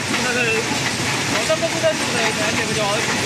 한국까지 나를 어떤 것보다 좋아해 나한테 그죠?